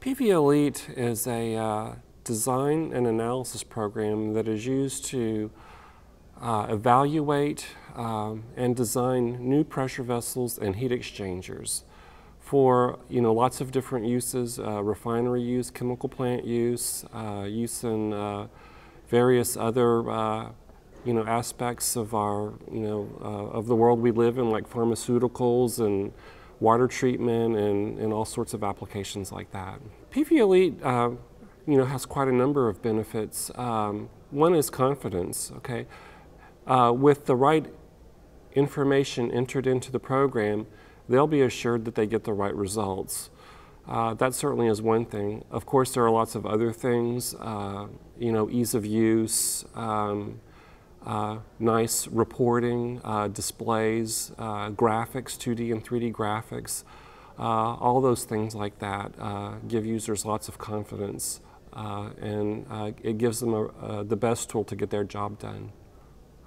PV Elite is a uh, design and analysis program that is used to uh, evaluate um, and design new pressure vessels and heat exchangers for you know lots of different uses, uh, refinery use, chemical plant use, uh, use in uh, various other uh, you know aspects of our you know of the world we live in, like pharmaceuticals and water treatment and, and all sorts of applications like that. PV Elite uh, you know has quite a number of benefits. Um, one is confidence. Okay, with the right information entered into the program, they'll be assured that they get the right results. Uh, that certainly is one thing. Of course, there are lots of other things, uh, you know, ease of use, um, uh, nice reporting, uh, displays, uh, graphics, 2D and 3D graphics, uh, all those things like that give users lots of confidence and it gives them a, the best tool to get their job done.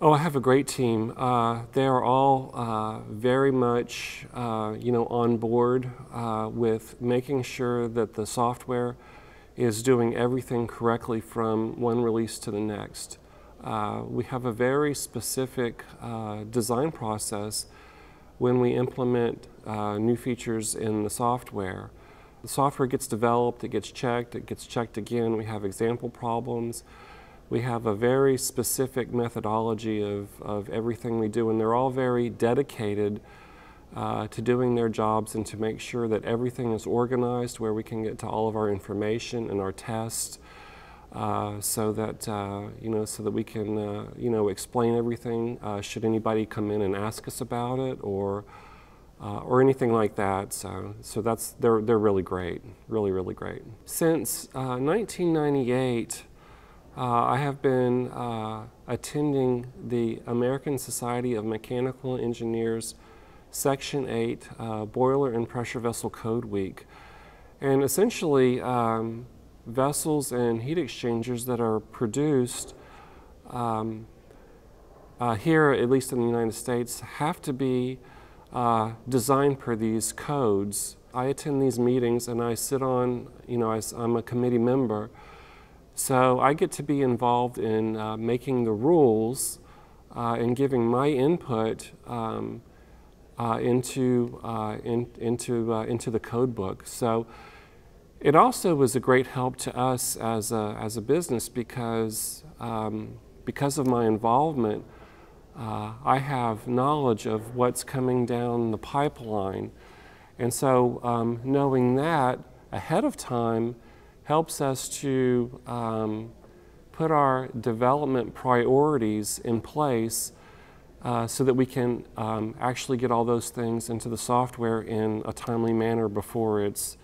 Oh, I have a great team. Uh, they are all uh, very much, uh, you know, on board uh, with making sure that the software is doing everything correctly from one release to the next. Uh, we have a very specific uh, design process when we implement new features in the software. The software gets developed, it gets checked, it gets checked again. We have example problems. We have a very specific methodology of, of everything we do, and they're all very dedicated uh, to doing their jobs and to make sure that everything is organized where we can get to all of our information and our tests. Uh, so that uh, you know, so that we can uh, you know explain everything. Uh, should anybody come in and ask us about it, or uh, or anything like that. So, so that's they're they're really great, really really great. Since 1998. Uh, I have been attending the American Society of Mechanical Engineers Section 8 uh, Boiler and Pressure Vessel Code Week. And essentially, um, vessels and heat exchangers that are produced um, uh, here, at least in the United States, have to be uh, designed per these codes. I attend these meetings and I sit on, you know, I, I'm a committee member so I get to be involved in uh, making the rules uh, and giving my input um, uh, into, uh, in, into, into the code book. So it also was a great help to us as a, as a business because, um, because of my involvement, uh, I have knowledge of what's coming down the pipeline. And so um, knowing that ahead of time, helps us to um, put our development priorities in place uh, so that we can um, actually get all those things into the software in a timely manner before it's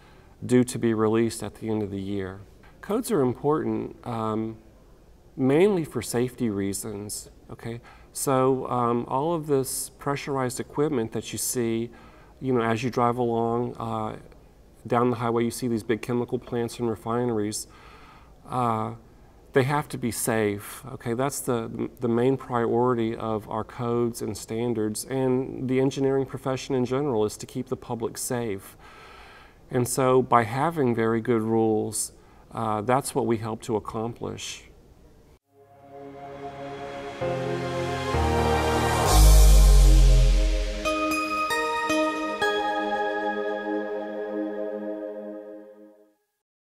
due to be released at the end of the year. Codes are important um, mainly for safety reasons, okay? So um, all of this pressurized equipment that you see, you know, as you drive along, uh, down the highway, you see these big chemical plants and refineries. Uh, they have to be safe. Okay, that's the the main priority of our codes and standards, and the engineering profession in general is to keep the public safe. And so, by having very good rules, uh, that's what we help to accomplish.